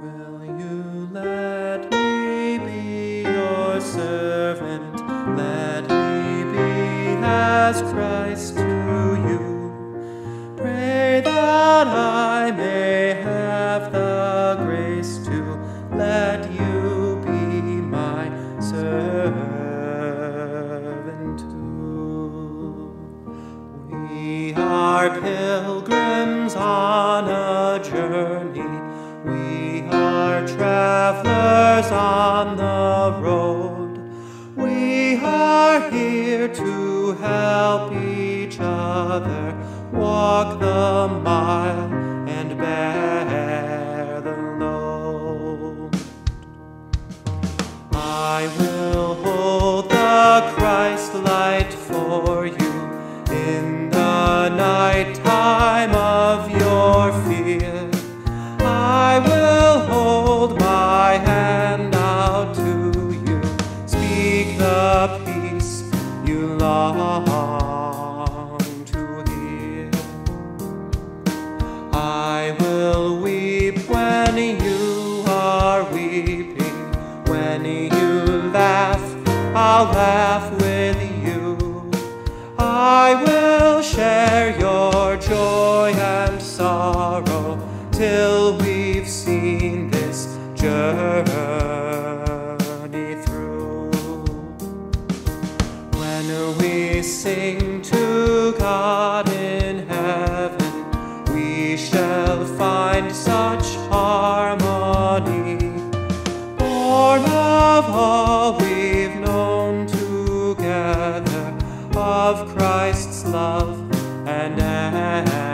Will you let me be your servant? Let me be as Christ to you. Pray that I may have the grace to let you be my servant too. We are pilgrims on a journey. We travelers on the road. We are here to help each other walk the mile and bear the load. I will hold the Christ light for you in the night time of your fear. I'll laugh with you. I will share your joy and sorrow till we've seen this journey through. When we sing to God love and agony.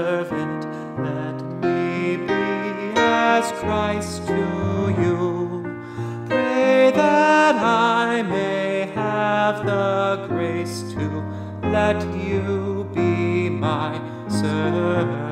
Servant? Let me be as Christ to you. Pray that I may have the grace to let you be my servant.